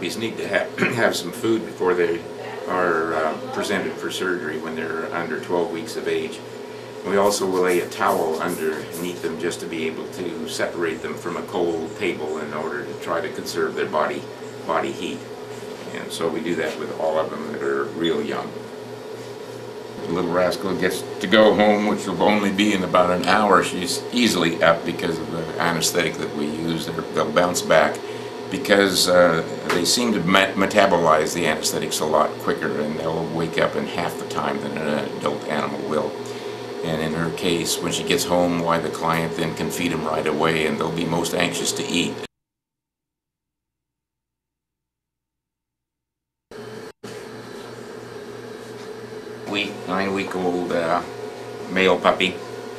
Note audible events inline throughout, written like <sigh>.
These need to have, <clears throat> have some food before they are uh, presented for surgery when they're under 12 weeks of age. We also lay a towel underneath them just to be able to separate them from a cold table in order to try to conserve their body, body heat. And so we do that with all of them that are real young. The little rascal gets to go home, which will only be in about an hour. She's easily up because of the anesthetic that we use. They'll bounce back because uh, they seem to met- metabolize the anesthetics a lot quicker and they'll wake up in half the time than an adult animal will. And in her case, when she gets home, why the client then can feed them right away and they'll be most anxious to eat. Week, nine week old uh, male puppy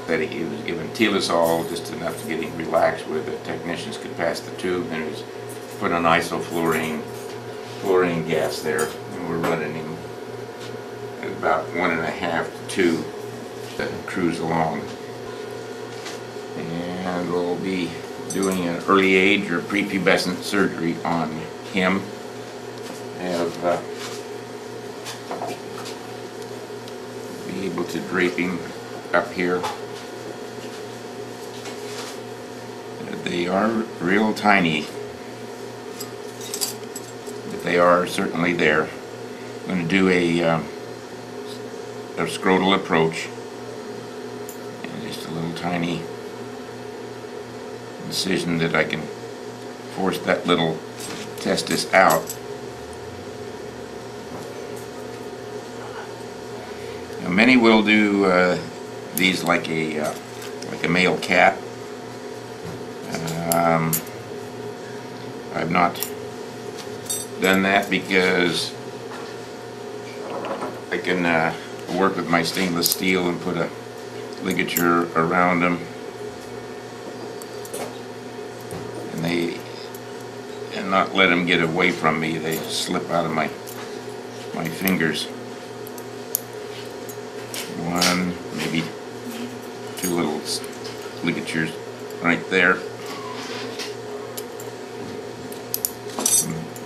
that he was given Telazol just enough to get him relaxed where the technicians could pass the tube and he was put an isoflurane fluorine gas there and we're running him at about one and a half to two to cruise along. And we'll be doing an early age or prepubescent surgery on him. Have uh, be able to drape him up here. They are real tiny, they are certainly there. I'm going to do a, um, a scrotal approach and just a little tiny incision that I can force that little testis out. Now, many will do uh, these like a uh, like a male cat. Um, I've not done that because I can uh, work with my stainless steel and put a ligature around them, and they and not let them get away from me. They slip out of my my fingers one, maybe two little ligatures right there.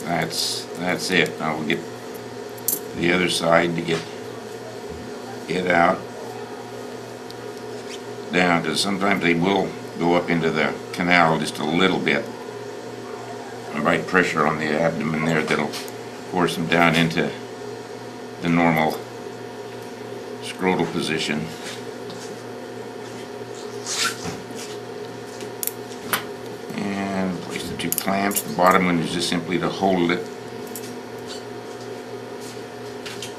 That's, that's it. Now we'll get the other side to get it out. Down, because sometimes they will go up into the canal just a little bit. Right pressure on the abdomen there that'll force them down into the normal scrotal position. And place the two clamps. The bottom one is just simply to hold it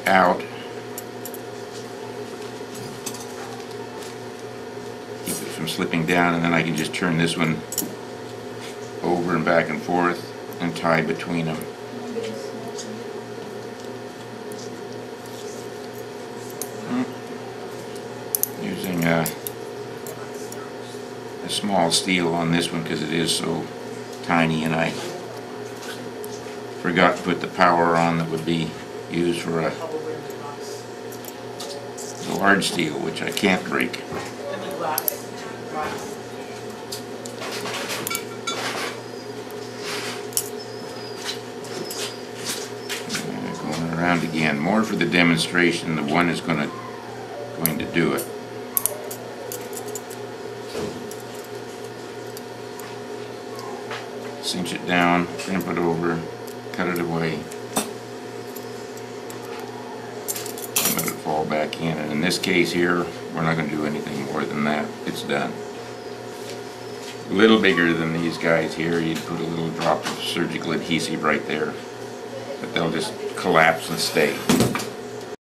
out. Keep it from slipping down and then I can just turn this one over and back and forth and tie between them. Hmm. using a, a small steel on this one because it is so tiny and I forgot to put the power on that would be used for a, large steel which I can't break. Going around again, more for the demonstration, the one is gonna, going to do it. Cinch it down, crimp it over, cut it away. And let it fall back in. And in this case here, we're not going to do anything more than that. It's done. A little bigger than these guys here, you'd put a little drop of surgical adhesive right there. But they'll just collapse and stay.